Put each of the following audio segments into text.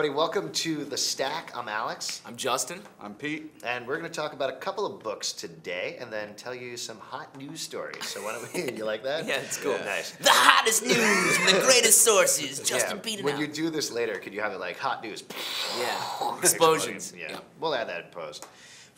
What's up, everybody? Welcome to The Stack. I'm Alex, I'm Justin. I'm Pete. and we're going to talk about a couple of books today and then tell you some hot news stories. So, why don't we? You like that? Yeah, it's cool. Nice. The hottest news from the greatest sources. Justin yeah. Peter. When you do this later, could you have it like hot news? yeah. Explosions. Yeah. Yeah. We'll add that in post.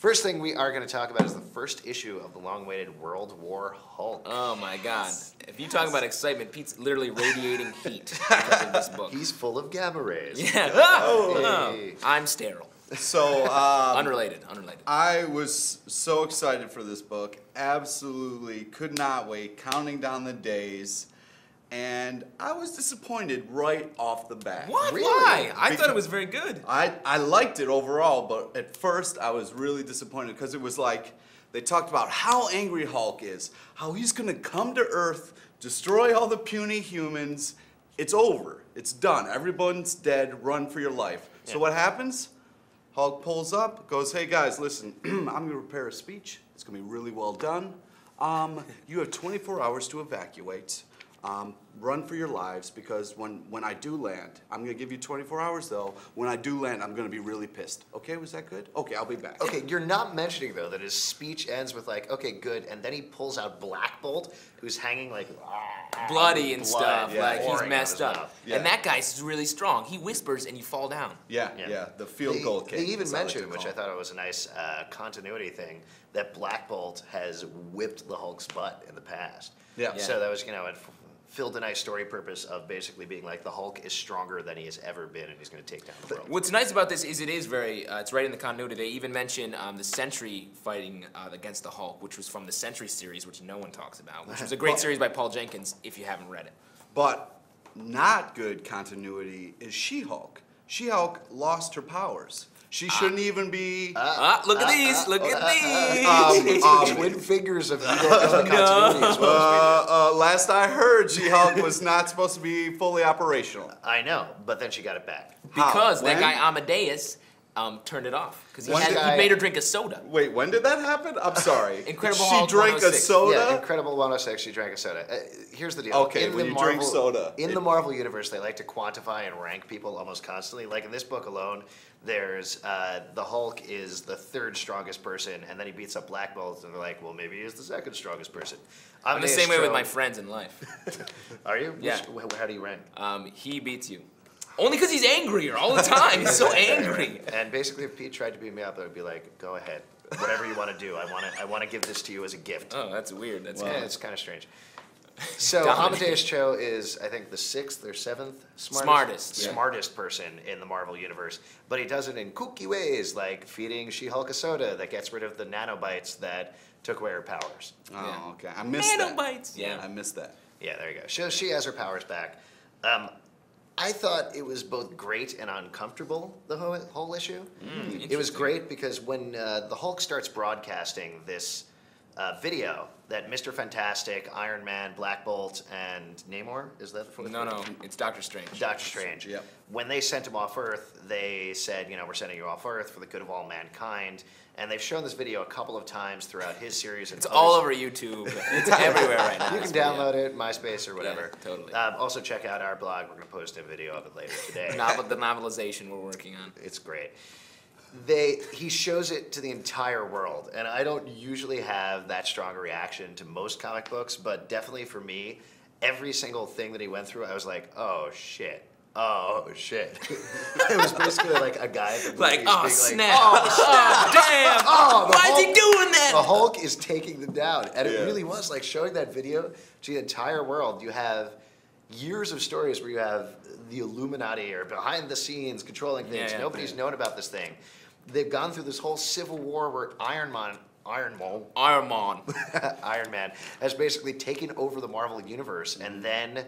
First thing we are going to talk about is the first issue of the long-awaited World War Hulk. Oh my God! If you talk about excitement, Pete's literally radiating heat because of this book. He's full of gamma rays. yeah. Oh, Hey. I'm sterile. So um, Unrelated. Unrelated. I was so excited for this book. Absolutely could not wait. Counting down the days, and I was disappointed right off the bat. What? Really? Why? I Because- thought it was very good. I I liked it overall, but at first I was really disappointed because it was like they talked about how angry Hulk is, how he's gonna come to Earth, destroy all the puny humans. It's over. It's done. Everyone's dead. Run for your life. So what happens? Hulk pulls up, goes, "Hey guys, listen. I'm gonna prepare a speech. It's gonna be really well done. Um, you have 24 hours to evacuate. Um, run for your lives because when, when I do land, I'm gonna give you 24 hours though. When I do land, I'm gonna be really pissed. Okay, was that good? Okay, I'll be back. Okay, you're not mentioning though that his speech ends with like, "Okay, good," and then he pulls out Black Bolt, who's hanging like Bloody and blood stuff. yeah, like he's pouring out messed his up. mouth. Yeah. And that guy's really strong. He whispers and you fall down. Yeah, Yeah. yeah, the field They, goal kick. they even as I like to mentioned, which call I thought it was a nice uh, continuity thing, that Black Bolt has whipped the Hulk's butt in the past. Yeah. So that was, you know, it f- filled a nice story purpose of basically being like the Hulk is stronger than he has ever been, and he's going to take down the world. What's nice about this is it is very, uh, it's right in the continuity. They even mention um, the Sentry fighting uh, against the Hulk, which was from the Sentry series, which no one talks about, which was a great Well- series by Paul Jenkins, if you haven't read it. But not good continuity is She-Hulk. She-Hulk lost her powers. She shouldn't even be. Ah, look at these, look at these. um, um, Twin figures of evil of continuity as well as we uh, uh, last I heard, She-Hulk was not supposed to be fully operational. I know, but then she got it back. because How? that When? guy Amadeus um, turned it off. Because he, One had- guy- he made her drink a soda. Wait, when did that happen? I'm sorry. Incredible she Hulk drank a 106. soda. Yeah, Incredible 106. She drank a soda. Uh, here's the deal. Okay, in when the you drink Marvel, soda, in it- the Marvel universe, they like to quantify and rank people almost constantly. Like in this book alone, there's uh, the Hulk is the third strongest person, and then he beats up Black Bolt, and they're like, well, maybe he's the second strongest person. I'm the Amadeus same way with Cho- my friends in life. Are you? Yeah. Which, wh- how do you rank? Um, he beats you. Only because he's angrier all the time. He's so angry. And basically, if Pete tried to beat me up, I would be like, go ahead, whatever you want to do. I want to. I want to give this to you as a gift. Oh, that's weird. That's Yeah, it's kind of strange. So Dominant. Amadeus Cho is, I think, the sixth or seventh smartest, Smartest, yeah. smartest person in the Marvel universe. But he does it in kooky ways, like feeding She-Hulk a soda that gets rid of the nanobites that took away her powers. Oh, Yeah. okay. I missed that. Nanobites. Yeah. I missed that. Yeah, there you go. So she has her powers back. Um, I thought it was both great and uncomfortable, the whole, whole issue. Mm, it was great because when uh, the Hulk starts broadcasting this uh, video that Mr. Fantastic, Iron Man, Black Bolt, and Namor, is that the fourth No, one? no, it's Doctor Strange. Doctor Strange. Yep. When they sent him off Earth, they said, you know, we're sending you off Earth for the good of all mankind. And they've shown this video a couple of times throughout his series. And It's all over YouTube. It's everywhere right now. you can this video. download it, MySpace or whatever. Yeah, totally. Um, also, check out our blog. We're going to post a video of it later today. Novel, the novelization we're working on. It's great. They he shows it to the entire world, and I don't usually have that strong a reaction to most comic books, but definitely for me, every single thing that he went through, I was like, oh shit. Oh shit! it was basically like a guy at the Like, oh being snap! Like, oh, oh damn! Oh, the Why is he Hulk- doing that? the Hulk is taking them down, and it really was like showing that video to the entire world. You have years of stories where you have the Illuminati or behind the scenes controlling things. Yeah, yeah. Nobody's known about this thing. They've gone through this whole civil war where Iron Man, Iron Man, Iron Man. Iron Man has basically taken over the Marvel universe, and then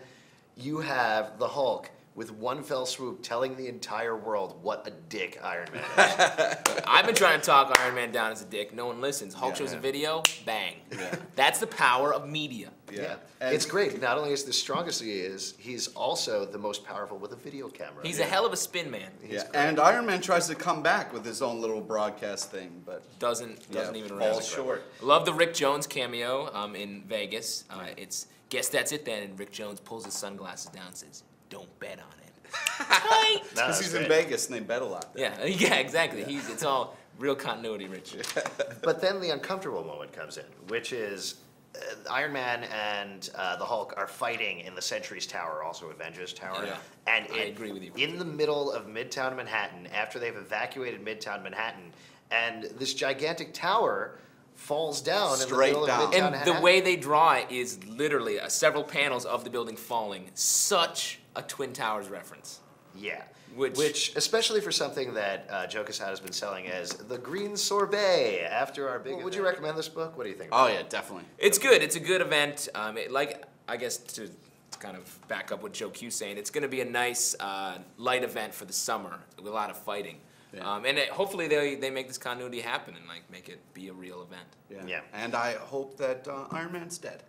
you have the Hulk with one fell swoop telling the entire world what a dick Iron Man is. I've been trying to talk Iron Man down as a dick. No one listens. Hulk Yeah, shows a video, bang. Yeah. That's the power of media. Yeah, And- it's great. Not only is the strongest he is, he's also the most powerful with a video camera. He's a hell of a spin man. He's Yeah, great. and Iron Man tries to come back with his own little broadcast thing, but Doesn't doesn't yeah, even falls short. Love the Rick Jones cameo um, in Vegas. Uh, it's guess that's it then. And Rick Jones pulls his sunglasses down and says, "Don't bet on it." Hi. No, Because that's he's in. Vegas and they bet a lot there. Yeah, yeah, exactly. He's it's all real continuity, Rich. But then the uncomfortable moment comes in, which is uh, Iron Man and uh, the Hulk are fighting in the Sentry's Tower, also Avengers Tower. Yeah. And I it- agree with you. In the middle of Midtown Manhattan, after they've evacuated Midtown Manhattan, and this gigantic tower falls down Straight in the middle down. of Midtown And Manhattan. the way they draw it is literally uh, several panels of the building falling. Such a Twin Towers reference. Yeah. Which- especially for something that uh, Joe Quesada has been selling as the green sorbet after our big. would you recommend this book? What do you think? Oh yeah, definitely. It's good. It's a good event. Um, it, like I guess to, to kind of back up what Joe Q's saying, it's going to be a nice uh, light event for the summer with a lot of fighting. Yeah. Um, and it, hopefully they, they make this continuity happen and like make it be a real event. Yeah. Yeah. And I hope that uh, Iron Man's dead.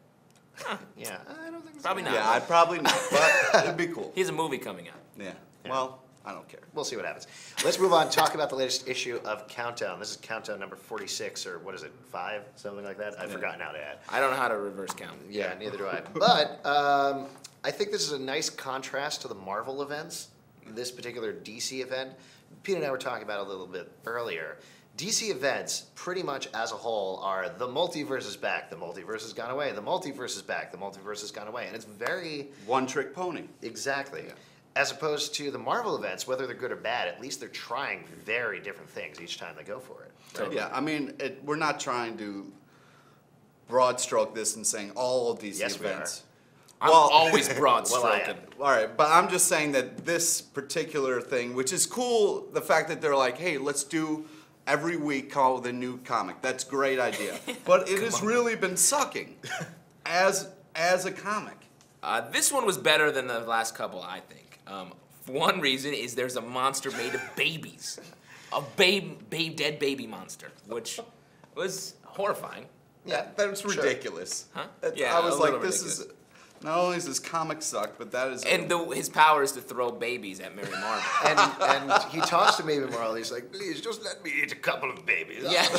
Yeah, I don't think so. Probably not. Yeah, I'd probably not, but it'd be cool. He has a movie coming out. Yeah. Well, I don't care. We'll see what happens. Let's move on. Talk about the latest issue of Countdown. This is Countdown number forty-six, or what is it, five, something like that. I've forgotten how to add. I don't know how to reverse count. Yeah, neither do I. But um, I think this is a nice contrast to the Marvel events. This particular DC event, Pete and I were talking about a little bit earlier. DC events, pretty much as a whole, are the multiverse is back, the multiverse has gone away, the multiverse is back, the multiverse has gone away, and it's very One trick pony. exactly. As opposed to the Marvel events, whether they're good or bad, at least they're trying very different things each time they go for it. right? Yeah, I mean, it, we're not trying to broad stroke this and saying all of these Yes, we are. I'm Well- always broad Well, I stroking. am. All right, but I'm just saying that this particular thing, which is cool, the fact that they're like, hey, let's do every week come up with a new comic. That's a great idea. But it has really been sucking as as a comic. Uh, this one was better than the last couple, I think. Um, one reason is there's a monster made of babies, a babe, babe, dead baby monster, which was horrifying. Yeah, That's sure. ridiculous. Huh? That's- Yeah, I a was little like, this ridiculous. is not only does this comic suck, but that is And the, his power is to throw babies at Mary Marvel. and and he talks to Baby Marvel. He's like, "Please, just let me eat a couple of babies." Yeah.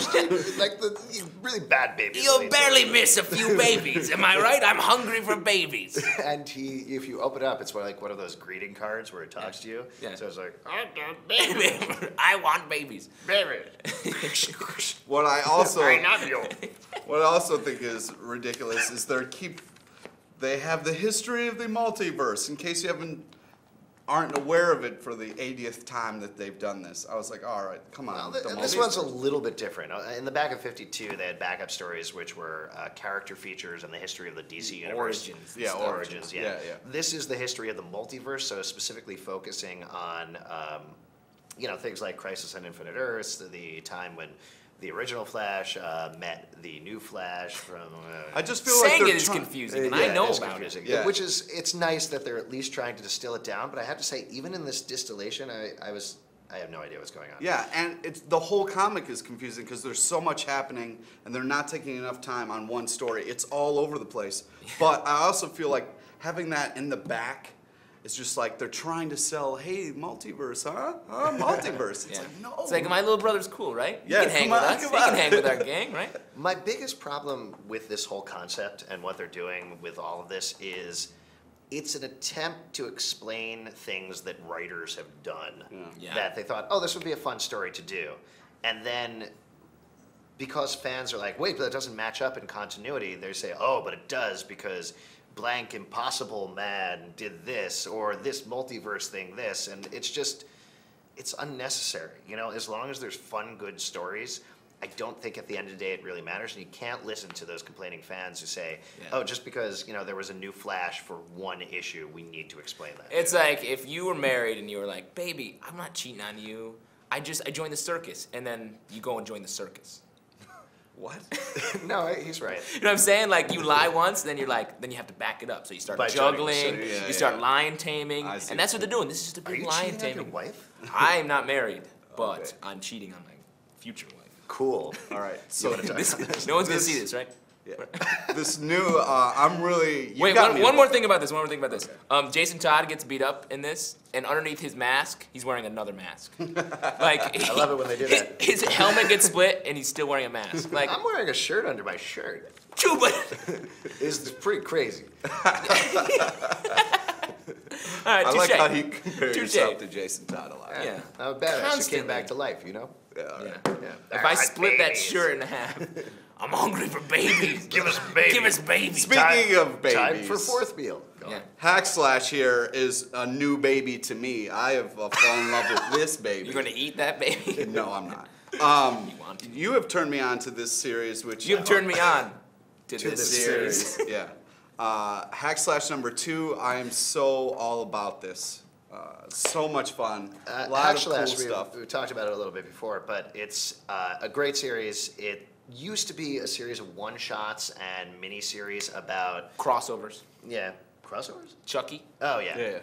like the really bad babies. You'll barely throws. miss a few babies, am I right? I'm hungry for babies. And he, if you open it up, it's like one of those greeting cards where it talks to you. Yeah. So it's like, I want baby. I want babies. baby, what I also I love you. What I also think is ridiculous is they keep they have the history of the multiverse. In case you haven't aren't aware of it for the 80th time that they've done this, I was like, all right, come on. Well, with th- the this one's a little bit different. Uh, In the back of 52, they had backup stories which were uh, character features and the history of the DC universe. Origins Yeah, stuff. origins. yeah. Yeah, yeah. This is the history of the multiverse, so specifically focusing on, um, you know, things like Crisis on Infinite Earths, the, the time when the original Flash uh, met the new Flash from. Uh, I just feel like Saying they're it is try- confusing, and yeah, I know is about confusing. it. Yeah. Which is, it's nice that they're at least trying to distill it down. But I have to say, even in this distillation, I, I was, I have no idea what's going on. Yeah, and it's the whole comic is confusing because there's so much happening and they're not taking enough time on one story. It's all over the place. But I also feel like having that in the back is just like they're trying to sell, hey, multiverse, huh? Huh? Multiverse. It's Yeah. like no. It's like my little brother's cool, right? Yeah, he can hang come with on, us. come He can on. hang with our gang, right? My biggest problem with this whole concept and what they're doing with all of this is it's an attempt to explain things that writers have done Yeah. that they thought, oh, this would be a fun story to do. And then because fans are like, wait, but that doesn't match up in continuity, they say, oh, but it does because blank impossible man did this or this multiverse thing this and it's just it's unnecessary you know as long as there's fun good stories i don't think at the end of the day it really matters and you can't listen to those complaining fans who say Yeah. oh just because you know there was a new flash for one issue we need to explain that It's like if you were married and you were like, baby, I'm not cheating on you. I just I joined the circus, and then you go and join the circus. What? no he's right You know what I'm saying? Like you lie once, then you're like, then you have to back it up. So you start By juggling, circus. Yeah, you start yeah. lion taming, and that's what they're doing. This is just a big lion on your taming. wife I am not married, but Okay. I'm cheating on my future wife. cool All right. So This, no one's gonna see this, right? Yeah. this new, uh, I'm really. Wait, got one, me one more thing about this. One more thing about this. Um, Jason Todd gets beat up in this, and underneath his mask, he's wearing another mask. Like I love it when they do that. His helmet gets split, and he's still wearing a mask. Like, i'm wearing a shirt under my shirt true, but it's pretty crazy All right, I like how he compared Touche. yourself to Jason Todd a lot. Yeah. I'm a badass. She came back to life, you know? Yeah, all right. Yeah. Yeah. If I Alright, split that shirt in half, I'm hungry for babies. Give us babies. Give us babies. Speaking of babies, Time for fourth meal. Go Yeah. on. Hack Slash here is a new baby to me. I have uh, fallen in love with this baby. You're gonna eat that baby? No, I'm not. Um, You want to. you have turned me on to this series, which You have turned me on to, To this this series. series. yeah. Uh, Hack Slash number two. I am so all about this. Uh, so much fun. Uh, a lot of Hackslash, cool we, stuff. we talked about it a little bit before, but it's uh, a great series. It used to be a series of one shots and mini series about Crossovers. yeah crossovers. Chucky. Oh yeah. Yeah.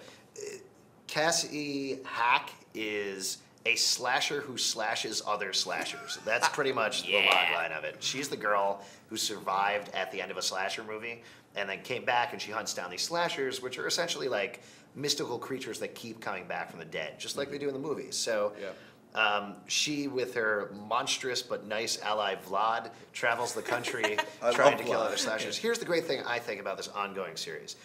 Cassie Hack is a slasher who slashes other slashers. That's pretty much Yeah. the log line of it. She's the girl who survived at the end of a slasher movie and then came back and she hunts down these slashers, which are essentially like mystical creatures that keep coming back from the dead, just like they mm-hmm. do in the movies. So Yeah. Um, she, with her monstrous but nice ally Vlad, travels the country trying to kill Vlad. other slashers. Here's the great thing I think about this ongoing series.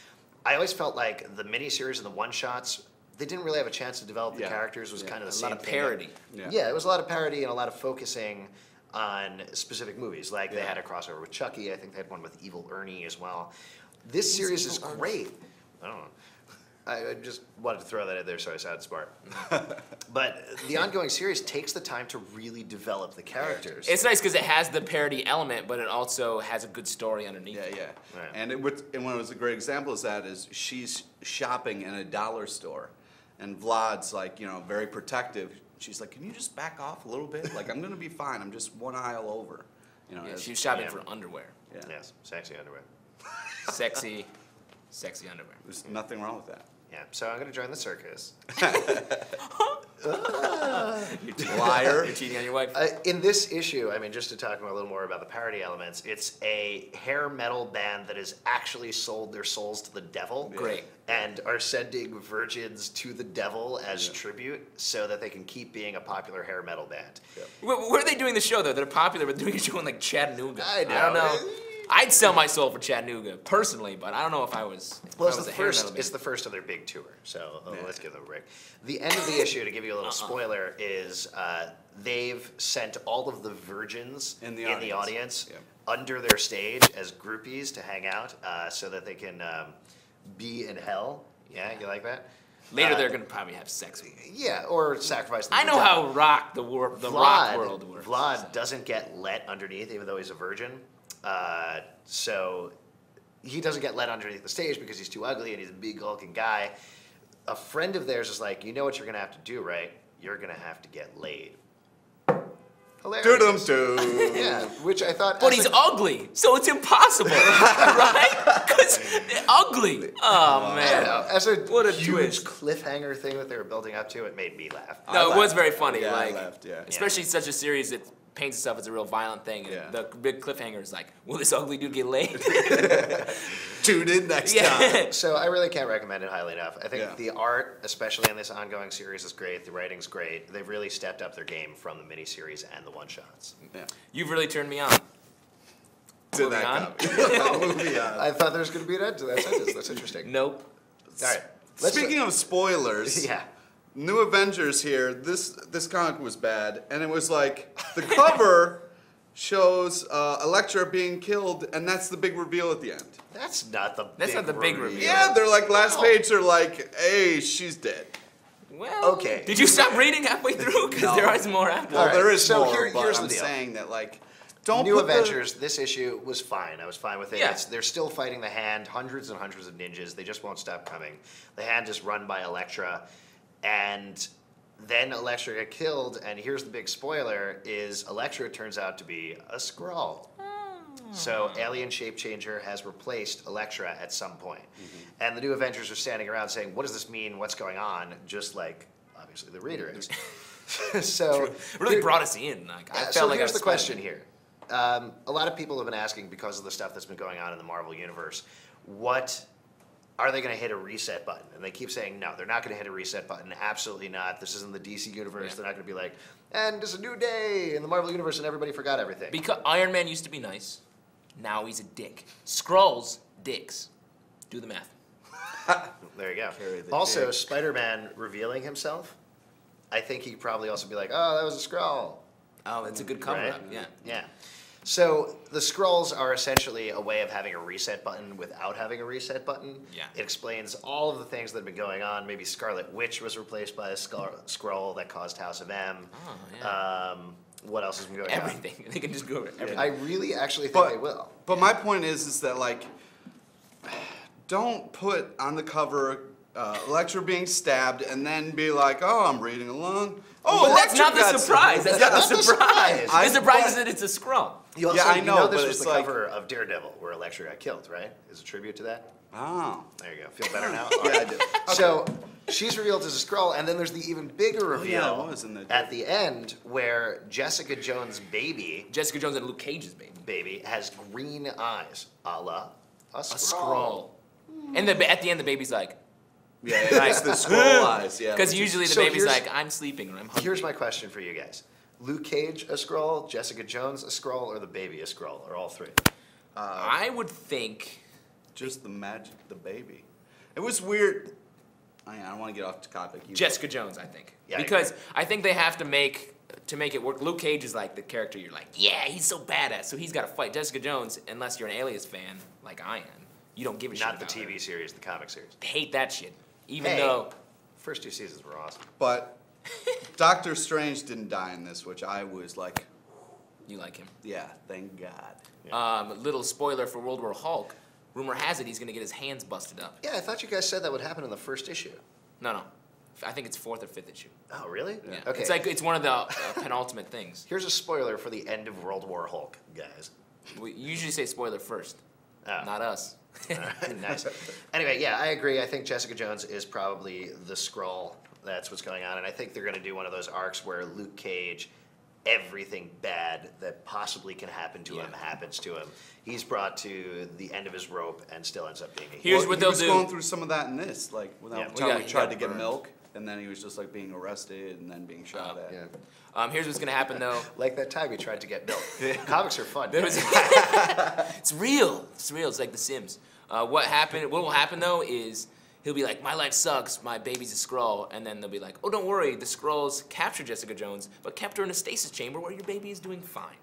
I always felt like the miniseries and the one shots, they didn't really have a chance to develop the Yeah. characters. It was Yeah. kind of the A same lot of parody. Yeah. Yeah. it was a lot of parody and a lot of focusing on specific movies. Like they had a crossover with Chucky. I think they had one with Evil Ernie as well. This series is Evil Ernie? great. I don't know. I I just wanted to throw that in there so I sounded smart. but the ongoing series takes the time to really develop the characters. It's nice because it has the parody element, but it also has a good story underneath. Yeah, yeah. Right. And it would, and one was a great example of that is she's shopping in a dollar store, and Vlad's like, you know, very protective. She's like, "Can you just back off a little bit? Like, I'm gonna be fine. I'm just one aisle over." You know. Yeah, as- she was shopping Yeah. for underwear. yeah. yes, sexy underwear. Sexy, sexy underwear. There's nothing wrong with that. Yeah, so I'm going to join the circus. Liar. You're cheating on your wife. Uh, in this issue, I mean, just to talk a little more about the parody elements, it's a hair metal band that has actually sold their souls to the devil. Great. And are sending virgins to the devil as Yeah. tribute so that they can keep being a popular hair metal band. Where, where are they doing the show though? They're popular, but doing a show in like Chattanooga. I don't know. I'd sell my soul for Chattanooga personally, but I don't know if I was. If Well, I it's was the first. It's the first of their big tour, so uh, Yeah. let's give them a break. The end of the issue, to give you a little Uh-uh. spoiler, is uh, they've sent all of the virgins In the audience, audience. Yeah. under their stage as groupies to hang out, uh, so that they can um, be in hell. Yeah, you like that? Later, uh, they're gonna probably have sex. Yeah, or sacrifice. I know the how rock the wor- the Vlad, rock world works. Vlad doesn't get let underneath, even though he's a virgin. Uh, so he doesn't get let underneath the stage because he's too ugly and he's a big hulking guy. A friend of theirs is like, you know what you're gonna have to do, right? You're gonna have to get laid. Hilarious. Doo-dum-doo. Yeah, which I thought. But he's a- ugly, so it's impossible, right? Because ugly. Oh man. As a What a huge twist. cliffhanger thing that they were building up to, it made me laugh. I No, it was very funny. Yeah, I laughed, yeah. especially such a series that paints itself as a real violent thing. And Yeah. the big cliffhanger is like, will this ugly dude get laid? Tune in next time. yeah. So I really can't recommend it highly enough. I think Yeah. the art, especially in this ongoing series, is great. The writing's great. They've really stepped up their game from the miniseries and the one shots. Yeah. You've really turned me on. To Moving that on. on. I thought there was going to be an end to that sentence. That's interesting. Nope. All right. let's- Speaking of spoilers, yeah, New Avengers here. This this comic was bad, and it was like the cover shows uh, Elektra being killed, and that's the big reveal at the end. that's not the. That's big not the big reveal. Yeah, they're like last No. page. They're like, "Hey, she's dead." Well. Okay. Did you stop reading halfway through? Because No. there is more after. Well, All right, there is so more, here- but here's the I'm deal. saying that like, don't New put the- Avengers. This issue was fine. I was fine with it. Yeah. It's, they're still fighting the Hand. Hundreds and hundreds of ninjas. They just won't stop coming. The Hand is run by Elektra, and then Elektra got killed. And here's the big spoiler: is Elektra turns out to be a Skrull. So alien shape changer has replaced Elektra at some point. Mm-hmm. and the new Avengers are standing around saying, "What does this mean? What's going on?" Just like obviously the reader is. so It really here- brought us in. Like I yeah, felt so like here's was the question here. Um, a lot of people have been asking because of the stuff that's been going on in the Marvel universe, what are they going to hit a reset button? And they keep saying no, they're not going to hit a reset button. Absolutely not. This isn't the DC universe. Yeah. They're not going to be like, and it's a new day in the Marvel universe, and everybody forgot everything. Because Iron Man used to be nice. Now he's a dick. Skrulls, dicks. Do the math. There you go. The Also. Spider-Man revealing himself. I think he'd probably also be like, "Oh, that was a Skrull." Oh, that's a good mm, cover Right? up. Yeah. Yeah. So the Skrulls are essentially a way of having a reset button without having a reset button. Yeah. It explains all of the things that have been going on. Maybe Scarlet Witch was replaced by a Skrull that caused House of M. Oh, yeah. Um, what else has been going everything. They can just go over everything. on? I really actually think But- they will. But my point is, is that like, don't put on the cover uh, Elektra being stabbed and then be like, oh, I'm reading along. Oh, but that's not the surprise. That's not the That's not the surprise. surprise. The surprise is that it's a Skrull. You also, Yeah, I you know, this but was it's the like- cover of Daredevil where Elektra got killed, right? Is a tribute to that. Oh. There you go. Feel better now? Yeah, I Alright. do. So she's revealed as a Skrull, and then there's the even bigger Oh, yeah, reveal was in the- at the end where Jessica Jones' baby Jessica Jones and Luke Cage's baby. baby has green eyes, a la a A Skrull. Skrull. And the, at the end, the baby's like, Yeah, yeah, it's the Skrull eyes. Yeah. because usually the So baby's like, I'm sleeping or I'm hungry. Here's my question for you guys: Luke Cage a Skrull, Jessica Jones a Skrull, or the baby a Skrull, or all three? Uh, I would think. just the magic, the baby. It was weird. I, I don't want to get off the topic. You- Jessica Jones, I think. Yeah, because I, think they have to make to make it work. Luke Cage is like the character you're like, yeah, he's so badass, so he's got to fight. Jessica Jones, unless you're an Alias fan like I am, you don't give a shit. Not the about her. TV series, the comic series. Hate that shit. Even Hey. though First two seasons were awesome. But Doctor Strange didn't die in this, which I was like, you like him. yeah, thank God. Um, little spoiler for World War Hulk. Rumor has it he's gonna get his hands busted up. Yeah, I thought you guys said that would happen in the first issue. No, no. I think it's fourth or fifth issue. Oh, really? Yeah. Okay. It's like it's one of the uh, penultimate things. Here's a spoiler for the end of World War Hulk, guys. We usually say spoiler first, Oh. not us. nice. Anyway, yeah, I agree. I think Jessica Jones is probably the Skrull. That's what's going on, and I think they're going to do one of those arcs where Luke Cage, everything bad that possibly can happen to him happens to him. He's brought to the end of his rope and still ends up being a Here's hero. what he they'll was do. going through some of that in this, like when Yeah, that we time got- we he tried to get burned. milk, and then he was just like being arrested and then being shot at. Yeah. Um, here's what's gonna happen though. Like that time he tried to get milk. Comics are fun. Was- it's real. It's real. It's like The Sims. Uh, what happened? What will happen though is he'll be like, "My life sucks. My baby's a Skrull," and then they'll be like, "Oh, don't worry. The Skrulls captured Jessica Jones, but kept her in a stasis chamber where your baby is doing fine."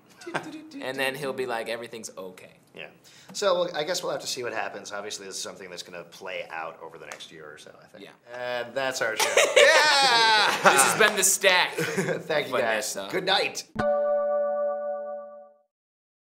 And then he'll be like, "Everything's okay." Yeah. So well, I guess we'll have to see what happens. Obviously, this is something that's going to play out over the next year or so. I think. Yeah. And that's our show. Yeah! This has been the stack. Thank you guys. Good night.